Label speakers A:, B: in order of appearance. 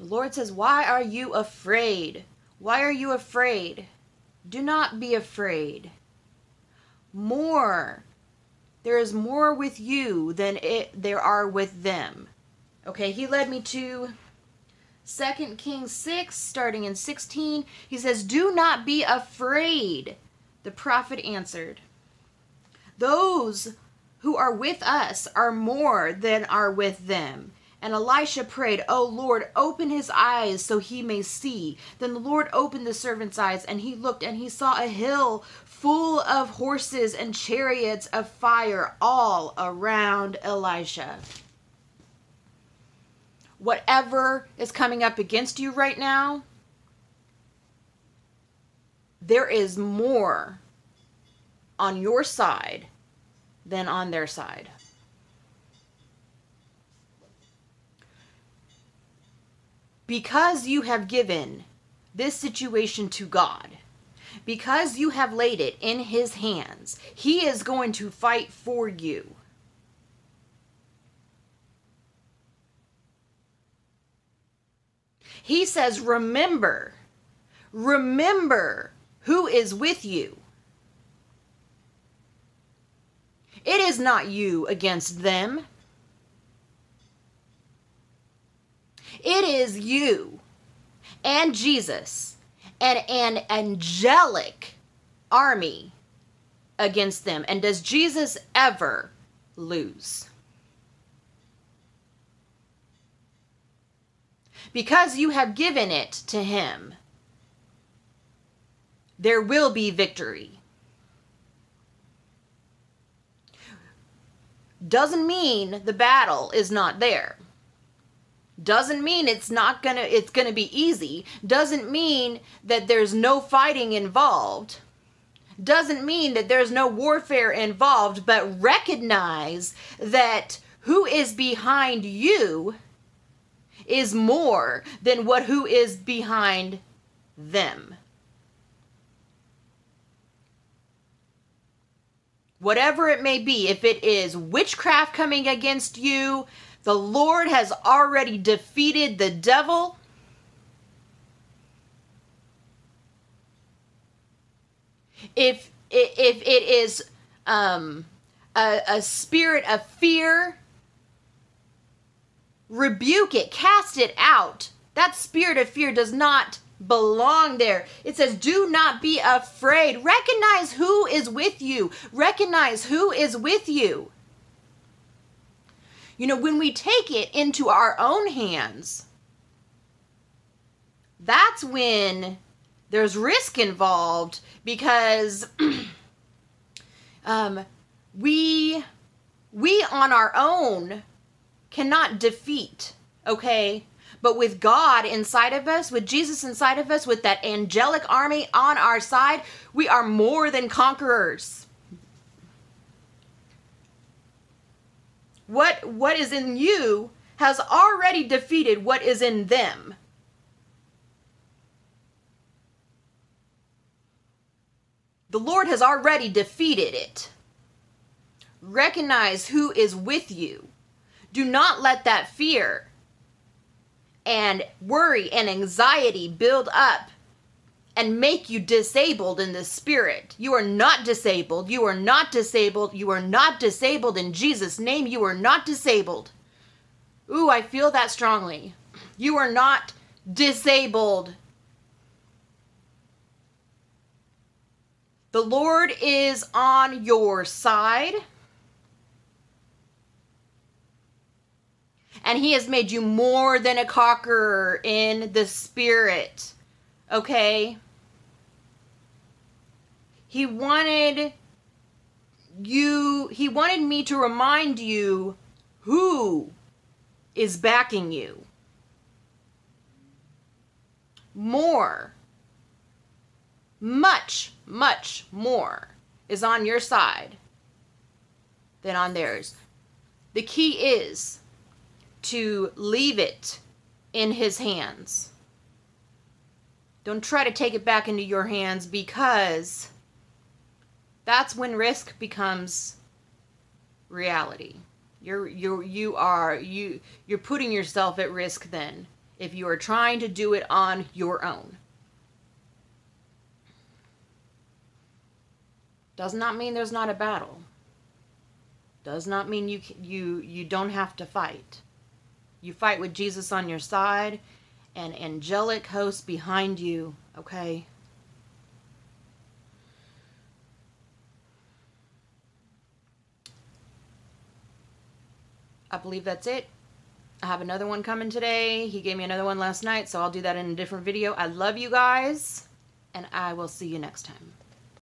A: The Lord says, Why are you afraid? Why are you afraid? Do not be afraid. More. There is more with you than it there are with them. Okay, he led me to 2 Kings 6, starting in 16. He says, Do not be afraid. The prophet answered, Those who are with us are more than are with them. And Elisha prayed, O Lord, open his eyes so he may see. Then the Lord opened the servant's eyes, and he looked, and he saw a hill full of horses and chariots of fire all around Elisha. Whatever is coming up against you right now, there is more on your side than on their side. Because you have given this situation to God, because you have laid it in His hands, He is going to fight for you. He says, Remember, remember who is with you. It is not you against them. It is you and Jesus and an angelic army against them. And does Jesus ever lose? Because you have given it to him, there will be victory. Doesn't mean the battle is not there doesn't mean it's not gonna it's gonna be easy. Doesn't mean that there's no fighting involved. Doesn't mean that there's no warfare involved but recognize that who is behind you is more than what who is behind them. Whatever it may be if it is witchcraft coming against you the Lord has already defeated the devil. If if it is um, a, a spirit of fear, rebuke it, cast it out. That spirit of fear does not belong there. It says, Do not be afraid. Recognize who is with you. Recognize who is with you. You know, when we take it into our own hands, that's when there's risk involved because um, we we on our own cannot defeat okay? But with god inside of us with jesus inside of us with that angelic army on our side we are more than conquerors what what is in you has already defeated what is in them. The Lord has already defeated it. Recognize who is with you. Do not let that fear and worry and anxiety build up and make you disabled in the spirit. You are not disabled. You are not disabled. You are not disabled in Jesus' name. You are not disabled. Ooh, I feel that strongly. You are not disabled. The Lord is on your side. And he has made you more than a conqueror in the spirit okay? He wanted you, he wanted me to remind you who is backing you. More, much, much more is on your side than on theirs. The key is to leave it in his hands. Don't try to take it back into your hands because that's when risk becomes reality. You're you you are you you're putting yourself at risk then if you are trying to do it on your own. Does not mean there's not a battle. Does not mean you you you don't have to fight. You fight with Jesus on your side and angelic hosts behind you, okay? I believe that's it. I have another one coming today. He gave me another one last night, so I'll do that in a different video. I love you guys, and I will see you next time.